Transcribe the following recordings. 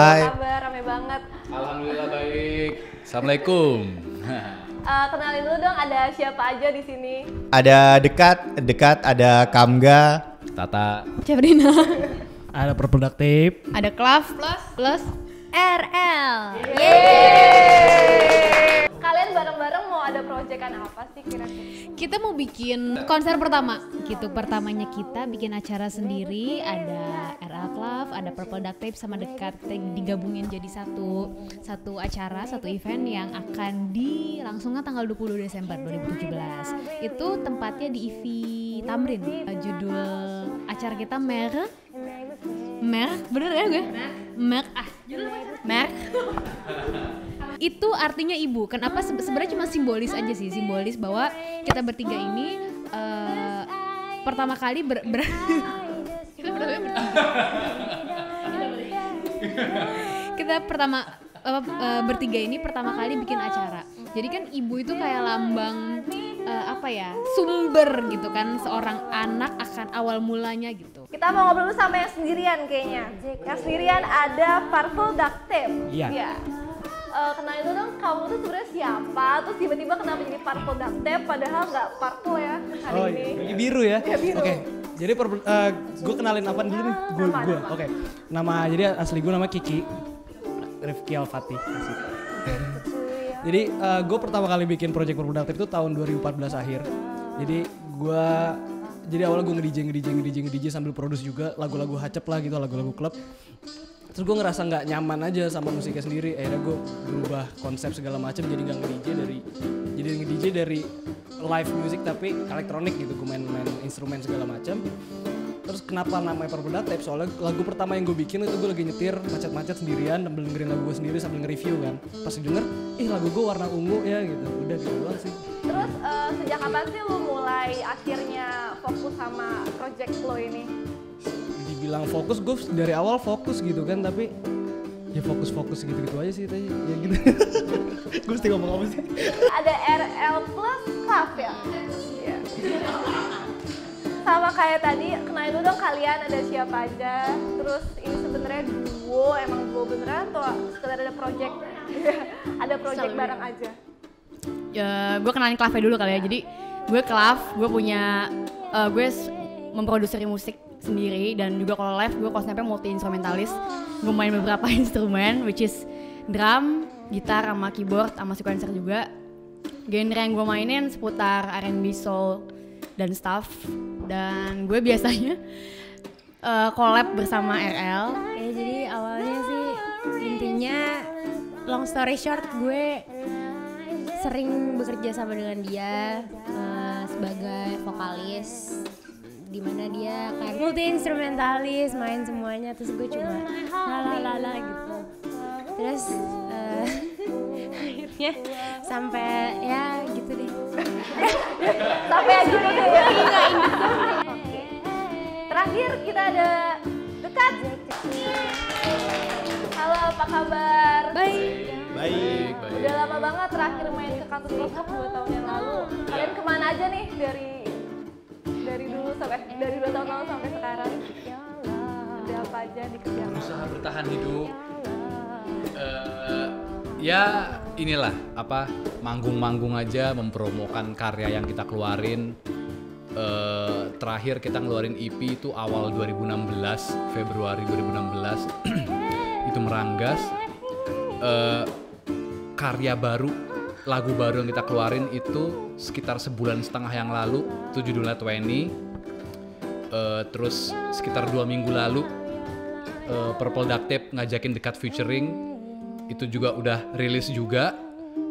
Hai. apa kabar? Rame banget. Alhamdulillah baik. Assalamualaikum. Eh, kenalin dulu dong ada siapa aja di sini. Ada dekat, dekat ada Kamga. Tata. Cebrina. Ada perproduktif. Ada Klav plus plus RL. Bareng-bareng mau ada proyekan apa sih kira-kira? Kita mau bikin konser pertama gitu. Pertamanya kita bikin acara sendiri, ada RL Club, ada Purple Duct Tape sama dekat digabungin jadi satu satu acara, satu event yang akan dilangsungkan tanggal 20 Desember 2017. Itu tempatnya di IV Tamrin. Eh, Judul acara kita Mer Mer, bener ya gue? Mer, ah, Mer. itu artinya ibu. Kenapa Se- sebenarnya cuma simbolis aja sih, simbolis bahwa kita bertiga ini eh, pertama kali ber, ber kita pertama eh, eh, bertiga ini pertama kali bikin acara. Jadi kan ibu itu kayak lambang eh, apa ya sumber gitu kan seorang anak akan awal mulanya gitu. Kita mau ngobrol sama yang sendirian kayaknya. Yang sendirian ada Purple Duct Tape. Iya. Eh, kenalin dulu dong, kamu tuh sebenarnya siapa? Terus tiba-tiba kenapa jadi Duct Tape? Padahal nggak purple ya hari Oh, ini. ini biru ya? Oke. Jadi gue kenalin apa dulu nih? Gue Nama, gue. Oke. Nama jadi asli gue nama Kiki. Rifki Alfati. Jadi gue pertama kali bikin project produktif itu tahun 2014 akhir. Jadi gue jadi awalnya gue nge-DJ nge-DJ nge-DJ nge-DJ sambil produce juga lagu-lagu hacep lah gitu, lagu-lagu klub. Terus gue ngerasa nggak nyaman aja sama musiknya sendiri. Akhirnya gue berubah konsep segala macam jadi nggak nge-DJ dari jadi nge-DJ dari live music tapi elektronik gitu. Gue main-main instrumen segala macam. Terus kenapa namanya Purple Tape? Soalnya lagu pertama yang gue bikin itu gue lagi nyetir macet-macet sendirian sambil dengerin lagu gue sendiri sambil nge-review kan. Pas denger, ih lagu gue warna ungu ya gitu. Udah gitu doang sih. Terus eh, sejak kapan sih lu mulai akhirnya fokus sama project lo ini? Dibilang fokus, gue dari awal fokus gitu kan tapi ya fokus-fokus gitu-gitu aja sih tadi ya gitu. gue mesti ngomong apa sih? Ada RL Plus Club ya? Iya. Sama kayak tadi, kenalin dulu dong kalian ada siapa aja. Terus ini sebenarnya duo, emang duo beneran atau sekedar ada project? ada project bareng aja. ya, gue kenalin Clave dulu kali ya. Jadi gue Clav, gue punya eh, gue memproduksi musik sendiri dan juga kalau live gue konsepnya multi instrumentalis. Gue main beberapa instrumen which is drum, gitar sama keyboard sama sequencer juga. Genre yang gue mainin seputar R&B soul dan stuff. Dan gue biasanya eh, collab bersama RL. Ya jadi awalnya sih intinya long story short gue sering bekerja sama dengan dia eh, sebagai vokalis di mana dia kayak multi instrumentalis main semuanya terus gue cuma lalalala gitu terus eh, akhirnya sampai ya gitu deh Sampai aja gitu ya. Oke. Terakhir kita ada dekat. Halo, apa kabar? baik Baik. Udah lama banget terakhir main ke kampus Rosap 2 tahun yang lalu. Kalian ke mana aja nih dari sampai dari dua tahun lalu sampai sekarang? Ada apa aja dikerjakan? Berusaha bertahan hidup. Eh, ya inilah apa manggung-manggung aja mempromokan karya yang kita keluarin. Eh, terakhir kita ngeluarin EP itu awal 2016 Februari 2016 itu meranggas Eh, karya baru lagu baru yang kita keluarin itu sekitar sebulan setengah yang lalu itu judulnya 20 Eh, terus sekitar dua minggu lalu eh, Purple Duct Tape ngajakin dekat featuring itu juga udah rilis juga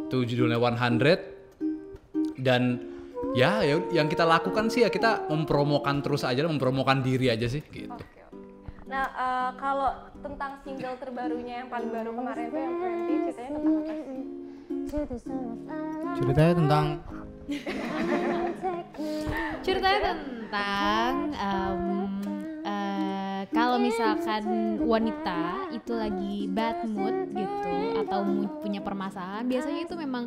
itu judulnya 100 dan ya ya yang kita lakukan sih ya kita mempromokan terus aja mempromokan diri aja sih gitu Oke, oke. Nah, eh, kalau tentang single terbarunya yang paling baru kemarin itu yang 20 ceritanya tentang apa sih? Ceritanya tentang Ceritanya tentang em, eh, kalau misalkan wanita itu lagi bad mood gitu atau punya permasalahan, biasanya itu memang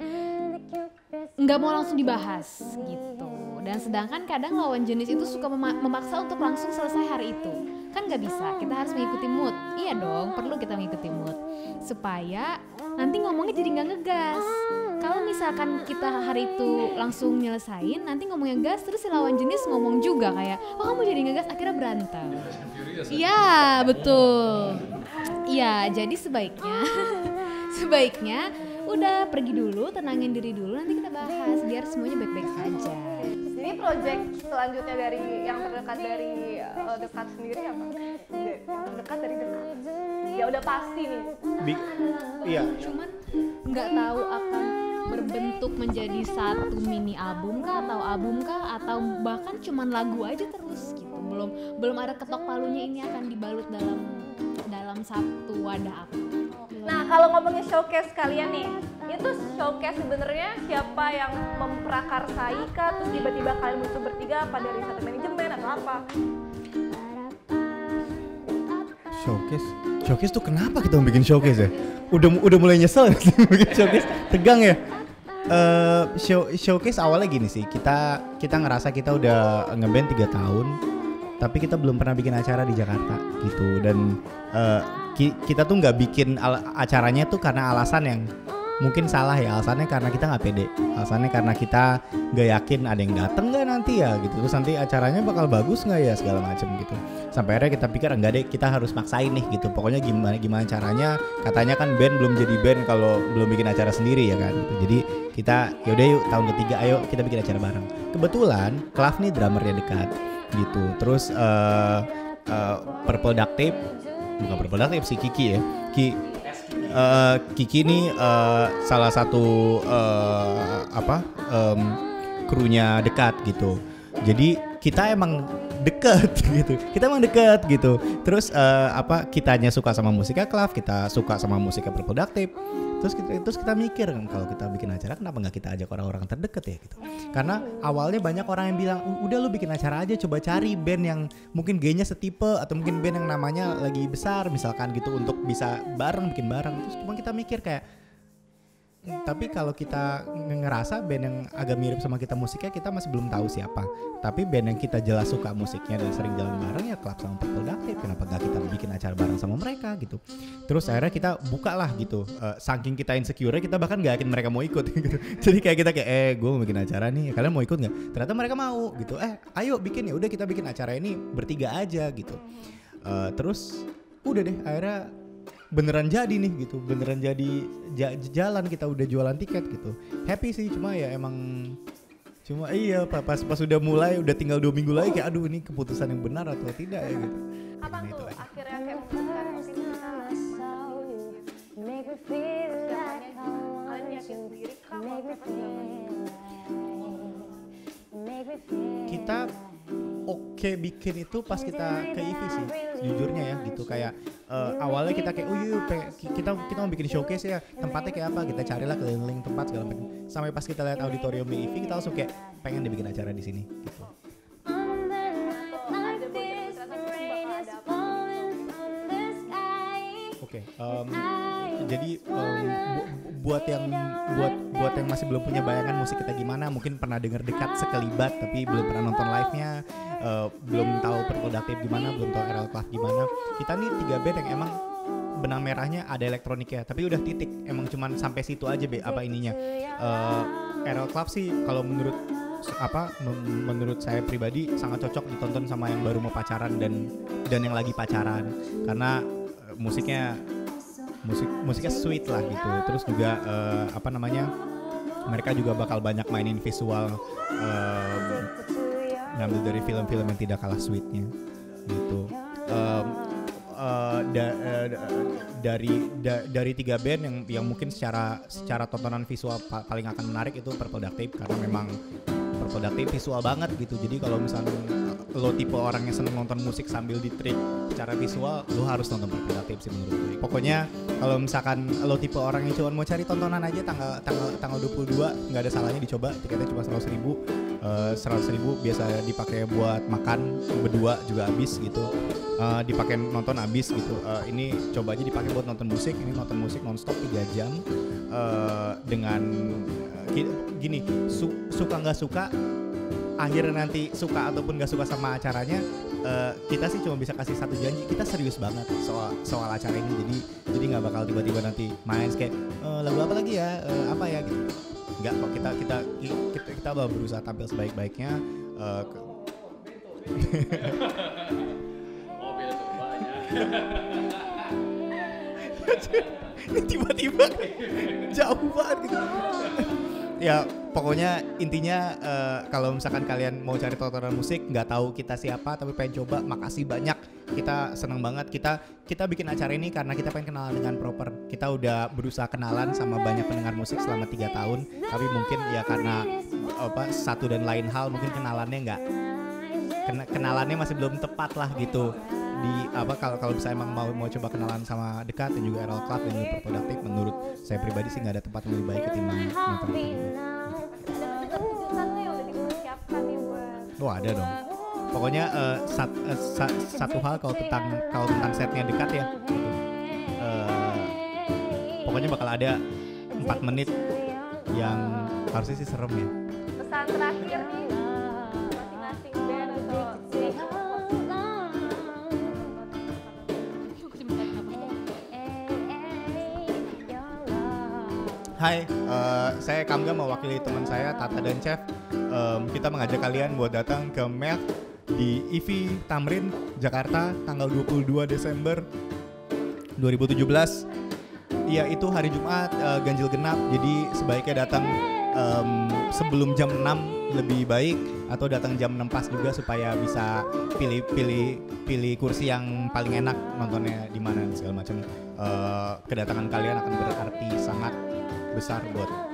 nggak mau langsung dibahas gitu. Dan sedangkan kadang lawan jenis itu suka mema- memaksa untuk langsung selesai hari itu. kan nggak bisa kita harus mengikuti mood iya dong perlu kita mengikuti mood supaya nanti ngomongnya jadi nggak ngegas kalau misalkan kita hari itu langsung nyelesain nanti ngomongnya gas terus si lawan jenis ngomong juga kayak oh kamu jadi ngegas akhirnya berantem iya betul iya jadi sebaiknya sebaiknya udah pergi dulu tenangin diri dulu nanti kita bahas biar semuanya baik-baik saja Ini project selanjutnya dari yang terdekat dari eh, dekat sendiri apa? De- Yang terdekat dari dekat. Ya udah pasti nih. Bi- iya cuman nggak tahu akan berbentuk menjadi satu mini album kah atau album kah? Atau bahkan cuman lagu aja terus gitu. Belum belum ada ketok palunya ini akan dibalut dalam dalam satu wadah apa. Nah kalau ngomongin showcase kalian nih, itu showcase sebenarnya siapa yang memprakarsai kah? Terus tiba-tiba kalian muncul bertiga apa dari satu manajemen atau apa? showcase? Showcase tuh kenapa kita mau bikin showcase ya? Udah udah mulai nyesel sih bikin showcase? Tegang ya Eh, show showcase awalnya gini sih. Kita kita ngerasa kita udah ngeband tiga tahun tapi kita belum pernah bikin acara di Jakarta gitu. Dan eh, ki- kita tuh nggak bikin acaranya tuh karena alasan yang mungkin salah ya alasannya karena kita nggak pede. Alasannya karena kita nggak yakin ada yang dateng nggak nanti ya gitu. Terus nanti acaranya bakal bagus nggak ya segala macam gitu. Sampai akhirnya kita pikir enggak deh kita harus maksain nih gitu. Pokoknya gimana gimana caranya? Katanya kan band belum jadi band kalau belum bikin acara sendiri ya kan? Gitu. jadi kita yaudah yuk tahun ketiga ayo kita bikin acara bareng. Kebetulan Klav nih drummernya dekat gitu. Terus eh eh, Purple Duct Tape bukan Purple Duct Tape si Kiki ya. Ki eh, Kiki ini eh, salah satu eh, apa em, krunya dekat gitu. Jadi kita emang deket gitu. Kita emang deket gitu. Terus eh, apa kitanya suka sama musiknya Klav, kita suka sama musiknya Productive. Terus kita terus kita mikir kan kalau kita bikin acara kenapa nggak kita ajak orang-orang terdekat ya gitu. Karena awalnya banyak orang yang bilang "U- udah lu bikin acara aja coba cari band yang mungkin gayanya setipe atau mungkin band yang namanya lagi besar misalkan gitu untuk bisa bareng bikin bareng. Terus cuma kita mikir kayak "Hmm, tapi kalau kita nge- ngerasa band yang agak mirip sama kita musiknya kita masih belum tahu siapa. Tapi band yang kita jelas suka musiknya dan sering jalan bareng ya Club sama Purple Duct Tape kenapa gak kita bikin acara bareng sama mereka gitu? Terus akhirnya kita buka lah gitu Eh, saking kita insecure kita bahkan gak yakin mereka mau ikut gitu. Jadi kayak kita kayak eh gue mau bikin acara nih. Kalian mau ikut nggak? Ternyata mereka mau gitu. Eh ayo bikin ya. Udah kita bikin acara ini bertiga aja gitu. Eh, terus udah deh akhirnya beneran jadi nih gitu beneran jadi ja- jalan kita udah jualan tiket gitu. Happy sih cuma ya emang cuma iya pa- pas pas udah mulai udah tinggal dua minggu lagi kayak aduh ini keputusan yang benar atau tidak ya gitu. Kapan Karena itu tuh akhirnya kayak memutuskan mungkin kita oke bikin itu pas kita ke EV sih jujurnya ya gitu. Kayak eh, awalnya kita kayak oh iya kita kita mau bikin showcase ya tempatnya kayak apa kita carilah keliling tempat segala macam. Sampai pas kita lihat auditorium di EV kita langsung kayak pengen dibikin acara di sini gitu. Atau ada bocoran jadi em, bu- buat yang buat buat yang masih belum punya bayangan musik kita gimana, mungkin pernah dengar dekat sekelibat tapi belum pernah nonton live-nya, eh, belum tahu Productive gimana, belum tahu RL Club gimana. Kita nih tiga band yang emang benang merahnya ada elektroniknya, tapi udah titik, emang cuman sampai situ aja be apa ininya. Eh, RL Club sih kalau menurut apa men- menurut saya pribadi sangat cocok ditonton sama yang baru mau pacaran dan dan yang lagi pacaran karena eh, musiknya musik musiknya sweet lah gitu. Terus juga eh, apa namanya mereka juga bakal banyak mainin visual em, ngambil dari film-film yang tidak kalah sweetnya gitu. Em, eh, da- da- dari da- dari tiga band yang yang mungkin secara secara tontonan visual pa- paling akan menarik itu Purple Duct Tape karena memang Tape visual banget gitu. Jadi kalau misalnya lo tipe orang yang seneng nonton musik sambil di trip secara visual lo harus nonton Tape sih menurut gue. Pokoknya kalau misalkan lo tipe orang yang cuma mau cari tontonan aja tanggal tanggal tanggal 22 nggak ada salahnya dicoba. Tiketnya cuma seratus ribu seratus ribu biasa dipakai buat makan berdua juga habis gitu. Eh, dipakai nonton habis gitu. Eh, ini coba aja dipakai buat nonton musik ini nonton musik nonstop 3 jam eh, dengan eh, gini su- suka nggak suka akhirnya nanti suka ataupun gak suka sama acaranya eh, kita sih cuma bisa kasih satu janji kita serius banget soal soal acara ini. Jadi jadi nggak bakal tiba-tiba nanti main kayak "Eh, lagu apa lagi ya? Eh, apa ya? Gitu. Nggak kok kita kita kita kita bakal berusaha tampil sebaik-baiknya ke- tiba-tiba jauh banget gitu. Ya pokoknya intinya eh, kalau misalkan kalian mau cari tontonan musik nggak tahu kita siapa tapi pengen coba makasih banyak. Kita seneng banget. Kita kita bikin acara ini karena kita pengen kenalan dengan proper. Kita udah berusaha kenalan sama banyak pendengar musik selama tiga tahun. Tapi mungkin ya karena apa satu dan lain hal mungkin kenalannya nggak kena- kenalannya masih belum tepat lah gitu. Di apa kalau kalau bisa emang mau mau coba kenalan sama dekat dan juga Errol Club dan juga produktif menurut saya pribadi sih nggak ada tempat yang lebih baik ketimbang nonton Oh ada dong. Pokoknya eh, sat- eh, sa- satu hal kalau tentang kalau tentang setnya dekat ya. gitu. Eh, pokoknya bakal ada empat menit yang harusnya sih serem ya. pesan terakhir nih masing-masing band atau Hai, eh, saya Kamga mewakili teman saya Tata dan Chef. Em, kita mengajak kalian buat datang ke MET di IVI Tamrin Jakarta tanggal 22 Desember 2017. Iya itu hari Jumat eh, ganjil genap, jadi sebaiknya datang em, sebelum jam 6 lebih baik atau datang jam 6 pas juga supaya bisa pilih pilih pilih kursi yang paling enak nontonnya di mana segala macam. Eh, kedatangan kalian akan berarti sangat besar buat